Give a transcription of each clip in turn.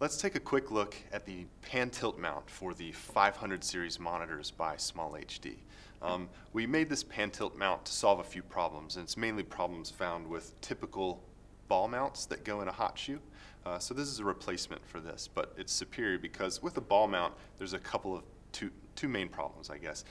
Let's take a quick look at the pan tilt mount for the 500 series monitors by SmallHD. Um, we made this pan tilt mount to solve a few problems, and it's mainly problems found with typical ball mounts that go in a hot shoe. Uh, so this is a replacement for this, but it's superior because with a ball mount, there's a couple of two, two main problems, I guess.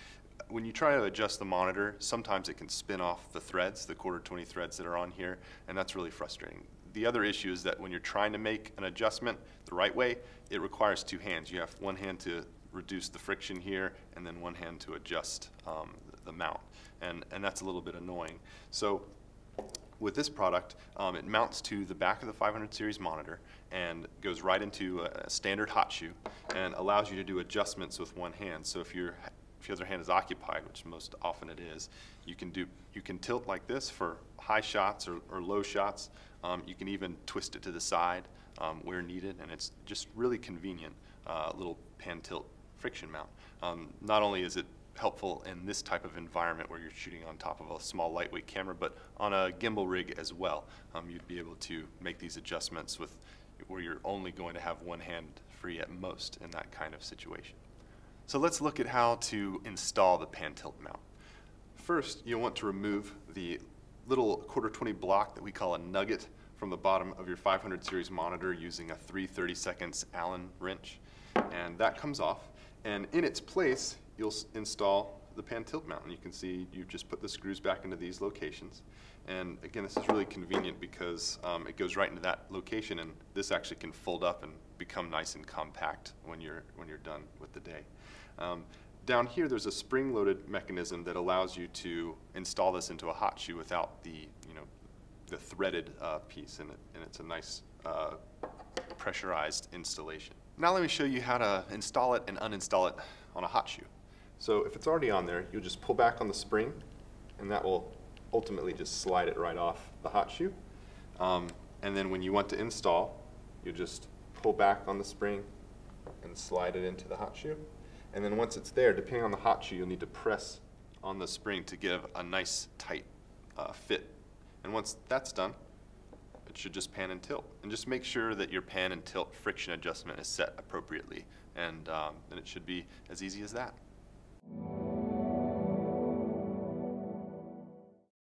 When you try to adjust the monitor, sometimes it can spin off the threads, the quarter 20 threads that are on here, and that's really frustrating the other issue is that when you're trying to make an adjustment the right way, it requires two hands. You have one hand to reduce the friction here, and then one hand to adjust um, the mount. And, and that's a little bit annoying. So with this product, um, it mounts to the back of the 500 series monitor and goes right into a, standard hot shoe and allows you to do adjustments with one hand. So if your if your other hand is occupied, which most often it is, you can do you can tilt like this for high shots or, or low shots. Um, you can even twist it to the side um, where needed, and it's just really convenient uh, little pan tilt friction mount. Um, not only is it helpful in this type of environment where you're shooting on top of a small lightweight camera, but on a gimbal rig as well. Um, you'd be able to make these adjustments with where you're only going to have one hand free at most in that kind of situation. So let's look at how to install the pan tilt mount. First, you'll want to remove the little quarter 20 block that we call a nugget from the bottom of your 500 series monitor using a 330 seconds Allen wrench. And that comes off. And in its place, you'll install the pan tilt mount. And you can see you've just put the screws back into these locations. And again, this is really convenient because um, it goes right into that location and this actually can fold up and become nice and compact when you're, when you're done with the day. Um, down here, there's a spring-loaded mechanism that allows you to install this into a hot shoe without the, you know, the threaded uh, piece, and, it, and it's a nice uh, pressurized installation. Now let me show you how to install it and uninstall it on a hot shoe. So if it's already on there, you'll just pull back on the spring, and that will ultimately just slide it right off the hot shoe. Um, and then when you want to install, you just pull back on the spring and slide it into the hot shoe. And then once it's there, depending on the hot shoe, you'll need to press on the spring to give a nice tight uh, fit. And once that's done, it should just pan and tilt. And just make sure that your pan and tilt friction adjustment is set appropriately. And, um, and it should be as easy as that.